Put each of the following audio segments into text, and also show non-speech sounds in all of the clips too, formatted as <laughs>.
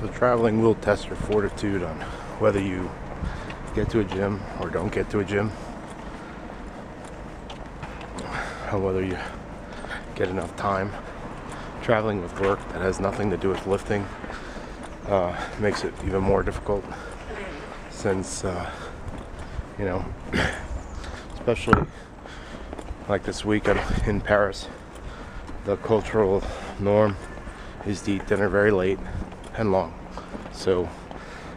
So traveling will test your fortitude on whether you get to a gym or don't get to a gym. Or whether you get enough time. Traveling with work that has nothing to do with lifting uh, makes it even more difficult since, uh, you know, <clears throat> especially like this week in Paris, the cultural norm is to eat dinner very late and long. So,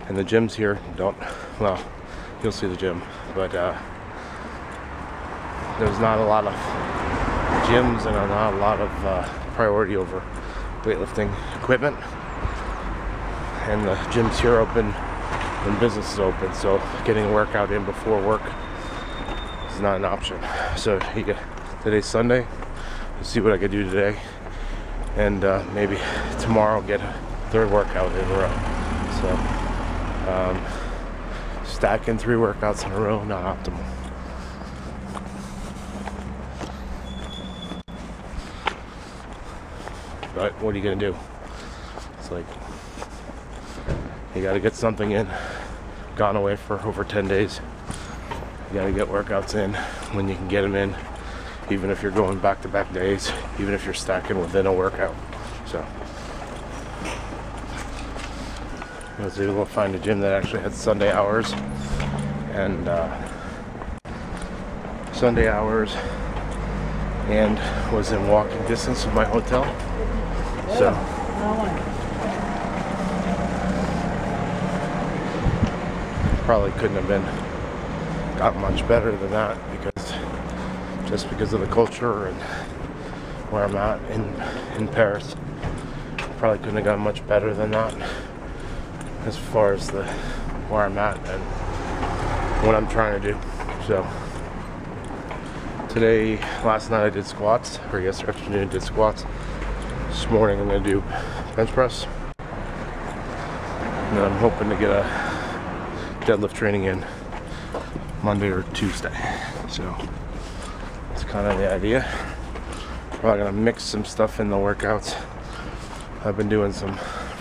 and the gyms here don't, well, you'll see the gym, but uh, there's not a lot of gyms and not a lot of uh, priority over weightlifting equipment. And the gyms here open when business is open, so getting a workout in before work is not an option. So get today's Sunday. See what I can do today, and uh, maybe tomorrow get a third workout in a row. So um, stacking three workouts in a row not optimal. But what are you gonna do? It's like you gotta get something in. Gone away for over 10 days. You gotta get workouts in when you can get them in, even if you're going back to back days, even if you're stacking within a workout. So I was able to find a gym that actually had Sunday hours and uh, Sunday hours and was in walking distance of my hotel. So. Probably couldn't have been got much better than that because just because of the culture and where I'm at in in Paris. Probably couldn't have gotten much better than that as far as the where I'm at and what I'm trying to do so today last night I did squats or yesterday afternoon I did squats this morning I'm to do bench press and then I'm hoping to get a deadlift training in Monday or Tuesday. So that's kind of the idea. Probably gonna mix some stuff in the workouts. I've been doing some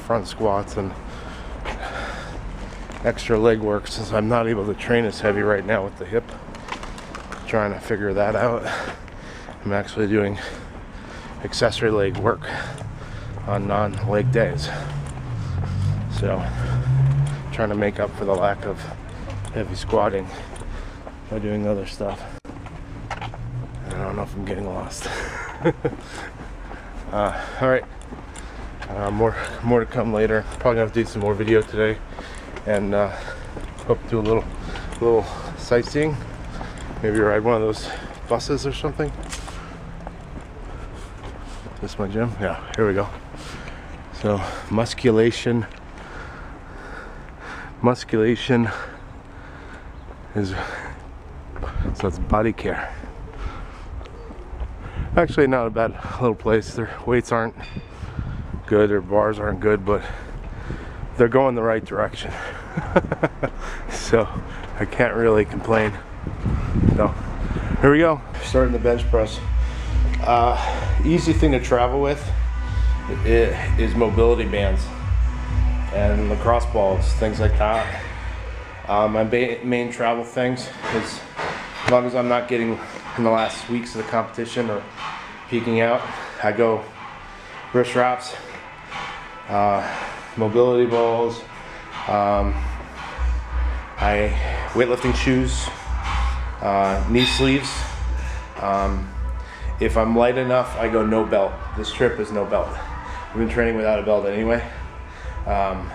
front squats and extra leg work since I'm not able to train as heavy right now with the hip. Trying to figure that out. I'm actually doing accessory leg work on non-leg days. So trying to make up for the lack of heavy squatting by doing other stuff. I don't know if I'm getting lost. <laughs> uh, all right, uh, more more to come later. Probably gonna have to do some more video today, and uh, hope to do a little little sightseeing. Maybe ride one of those buses or something. This my gym? Yeah, here we go. So musculation musculation is so it's body care actually not a bad little place their weights aren't good their bars aren't good but they're going the right direction. <laughs> So I can't really complain. So here we go. Starting the bench press. Uh, easy thing to travel with is mobility bands and lacrosse balls, things like that. Uh, my main travel things is as long as I'm not getting in the last weeks of the competition or peeking out, I go wrist wraps, uh, mobility balls, um, I weightlifting shoes, uh, knee sleeves. Um, if I'm light enough, I go no belt. This trip is no belt. I've been training without a belt anyway um,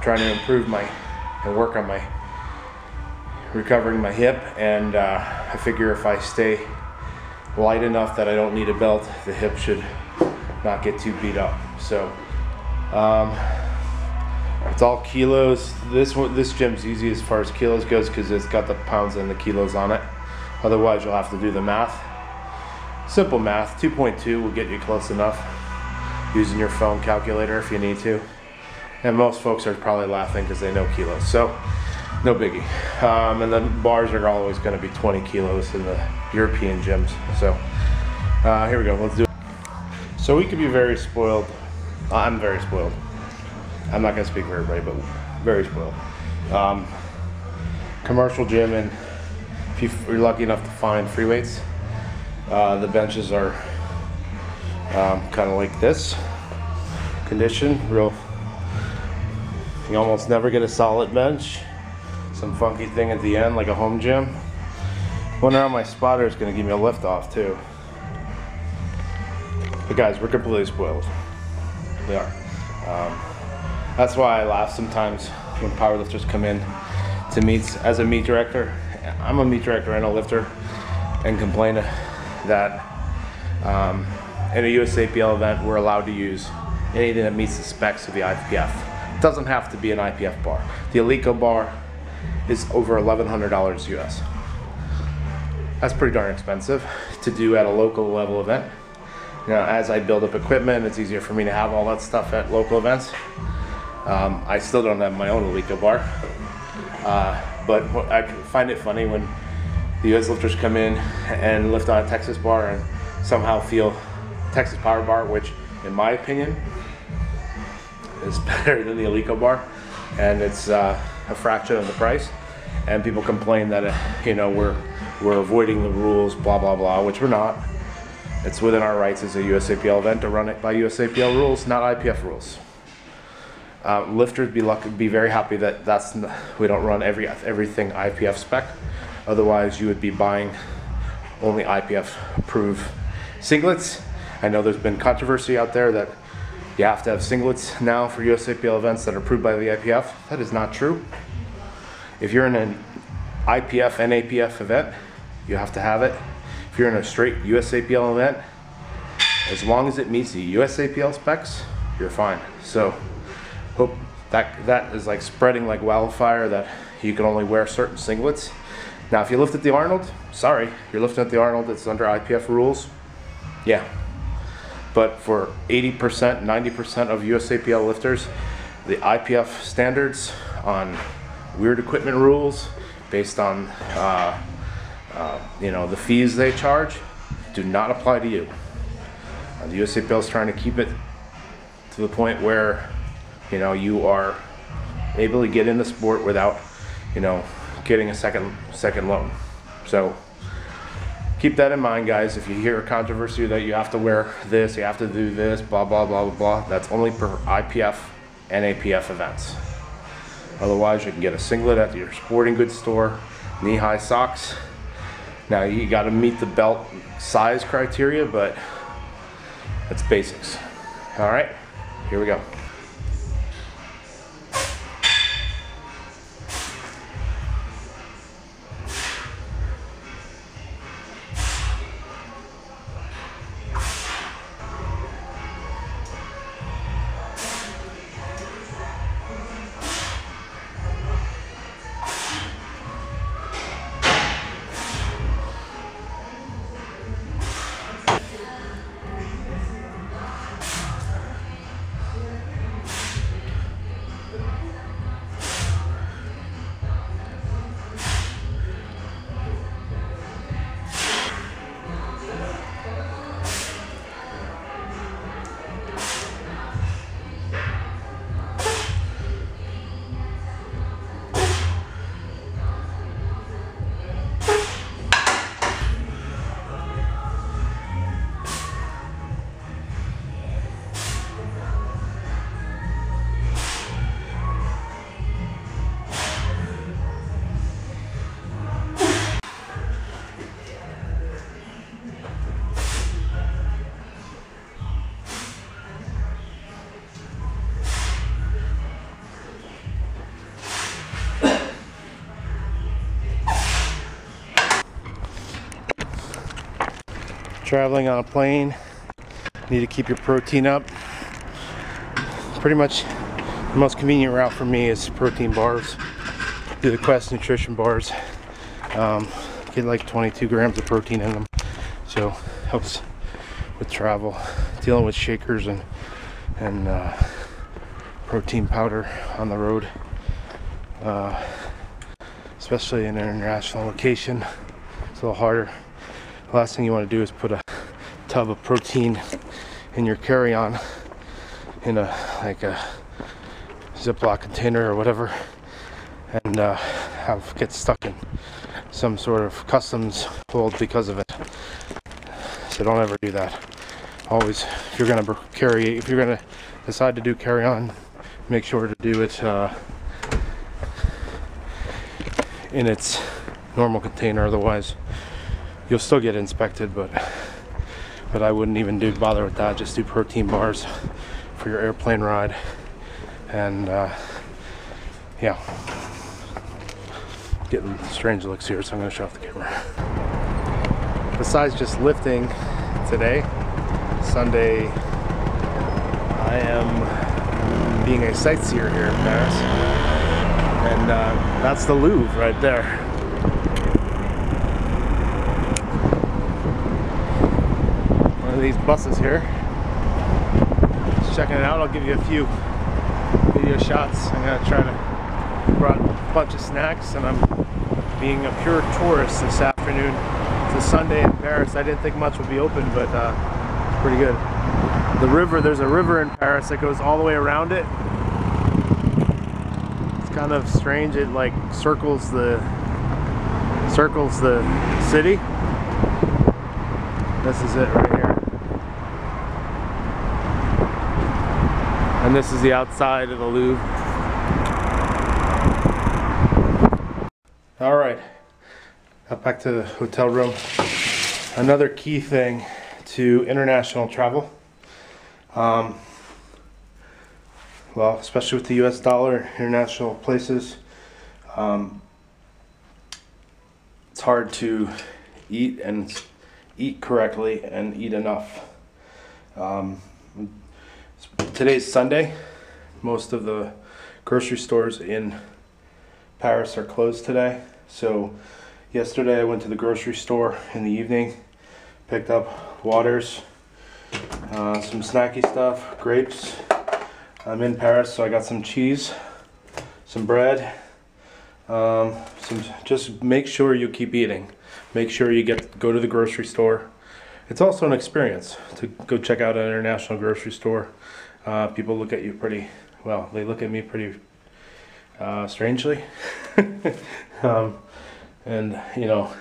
trying to improve my and work on my recovering my hip and uh, I figure if I stay light enough that I don't need a belt the hip should not get too beat up so um, it's all kilos this one this gym's easy as far as kilos goes because it's got the pounds and the kilos on it otherwise you'll have to do the math simple math 2.2 will get you close enough using your phone calculator if you need to. And most folks are probably laughing because they know kilos. So no biggie. Um, and the bars are always going to be 20 kilos in the European gyms. So uh, here we go. Let's do it. So we could be very spoiled. I'm very spoiled. I'm not gonna speak for everybody, but very spoiled. Um, commercial gym, and if you- if you're lucky enough to find free weights, uh, the benches are um, kind of like this condition, real. You almost never get a solid bench. Some funky thing at the end, like a home gym. Wonder how my spotter is gonna give me a lift off too. But guys, we're completely spoiled. We are. Um, that's why I laugh sometimes when powerlifters come in to meets as a meet director. I'm a meet director and a lifter, and complain that um, in a USAPL event we're allowed to use anything that meets the specs of the IPF. It doesn't have to be an IPF bar. The Eleiko bar is over $1,100 US. That's pretty darn expensive to do at a local level event. Now, as I build up equipment, it's easier for me to have all that stuff at local events. Um, I still don't have my own Eleiko bar, uh, but I find it funny when the US lifters come in and lift on a Texas bar and somehow feel Texas Power Bar, which, in my opinion, is <laughs> better than the Eleiko bar, and it's uh, a fraction of the price. And people complain that uh, you know we're we're avoiding the rules, blah blah blah, which we're not. It's within our rights as a USAPL event to run it by USAPL rules, not IPF rules. Uh, lifters be lucky, be very happy that that's we don't run every everything IPF spec. Otherwise, you would be buying only IPF approved singlets. I know there's been controversy out there that you have to have singlets now for USAPL events that are approved by the IPF. That is not true. If you're in an IPF NAPF event, you have to have it. If you're in a straight USAPL event, as long as it meets the USAPL specs, you're fine. So, hope that that is like spreading like wildfire that you can only wear certain singlets. Now, if you lift at the Arnold, sorry, you're lifting at the Arnold. It's under IPF rules. Yeah, but for 80%, 90% of USAPL lifters, the IPF standards on weird equipment rules based on uh, uh, you know the fees they charge do not apply to you. Uh, the USAPL is trying to keep it to the point where you know you are able to get in the sport without you know getting a second second loan. So keep that in mind, guys. If you hear a controversy that you have to wear this, you have to do this, blah blah blah blah blah, that's only for IPF and APF events. Otherwise, you can get a singlet at your sporting goods store, knee-high socks. Now you got to meet the belt size criteria, but that's basics. All right, here we go. Traveling on a plane, need to keep your protein up. Pretty much the most convenient route for me is protein bars. Do the Quest nutrition bars. Um, get like 22 grams of protein in them. So helps with travel, dealing with shakers and and uh, protein powder on the road. Uh, especially in an international location, it's a little harder last thing you want to do is put a tub of protein in your carry-on in a like a Ziploc container or whatever and uh, have get stuck in some sort of customs hold because of it. So don't ever do that. Always, if you're gonna carry, if you're gonna decide to do carry on, make sure to do it uh, in its normal container. Otherwise, you'll still get inspected. But but I wouldn't even do bother with that. Just do protein bars for your airplane ride, and uh, yeah. Getting strange looks here, so I'm gonna shut off the camera. Besides just lifting today, Sunday, I am being a sightseer here in Paris. And uh, that's the Louvre right there. Of these buses here. Just checking it out. I'll give you a few video shots. I'm gonna try to brought a bunch of snacks and I'm being a pure tourist this afternoon. It's a Sunday in Paris. I didn't think much would be open, but uh, it's pretty good. The river, there's a river in Paris that goes all the way around it. It's kind of strange. It like circles the circles the city. This is it right here. And this is the outside of the Louvre. All right, back to the hotel room. Another key thing to international travel, um, well, especially with the US dollar, international places, um, it's hard to eat and eat correctly and eat enough. Um, today's Sunday. Most of the grocery stores in Paris are closed today. So yesterday I went to the grocery store in the evening, picked up waters, uh, some snacky stuff, grapes. I'm in Paris, so I got some cheese, some bread. Um, some, just make sure you keep eating. Make sure you get go to the grocery store. It's also an experience to go check out an international grocery store. Uh, people look at you pretty well. They look at me pretty uh, strangely. <laughs> um, and, you know,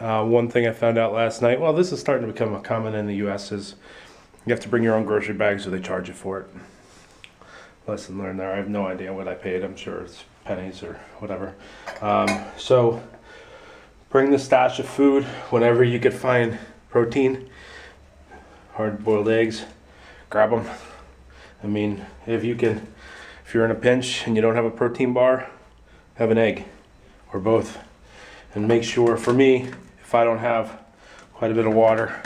uh, one thing I found out last night, well, this is starting to become a common in the US, is you have to bring your own grocery bags or they charge you for it. Lesson learned there. I have no idea what I paid. I'm sure it's pennies or whatever. Um, so bring the stash of food whenever you could find protein, hard boiled eggs, grab them. I mean, if you can if you're in a pinch and you don't have a protein bar, have an egg or both. And make sure, for me, if I don't have quite a bit of water,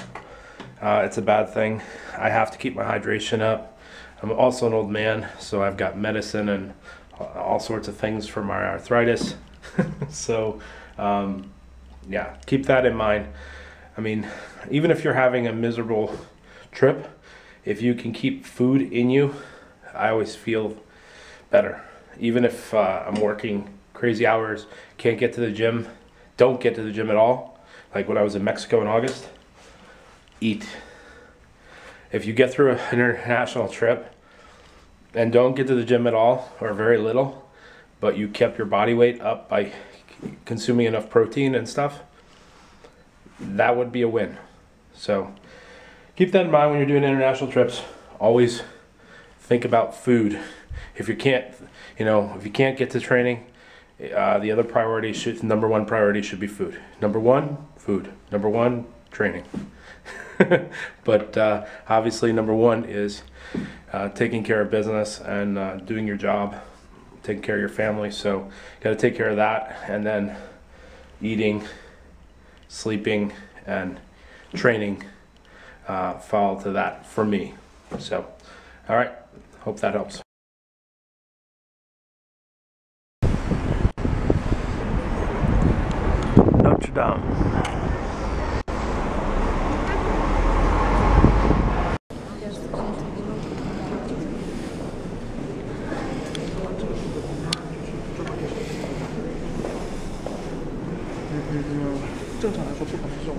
uh, it's a bad thing. I have to keep my hydration up. I'm also an old man, so I've got medicine and all sorts of things for my arthritis. <laughs> so, um, yeah, keep that in mind. I mean, even if you're having a miserable trip, if you can keep food in you, I always feel better. Even if uh, I'm working crazy hours, can't get to the gym, don't get to the gym at all, like when I was in Mexico in August, eat. If you get through an international trip and don't get to the gym at all or very little, but you kept your body weight up by consuming enough protein and stuff, that would be a win. So keep that in mind when you're doing international trips. Always think about food if you can't, you know, if you can't get to training, uh, the other priority should, number one priority should be food. Number one, food. Number one, training. <laughs> but uh, obviously, number one is uh, taking care of business and uh, doing your job, taking care of your family. So, got to take care of that, and then eating, sleeping, and training uh, follow to that for me. So, all right, hope that helps. Notre Dame. Estou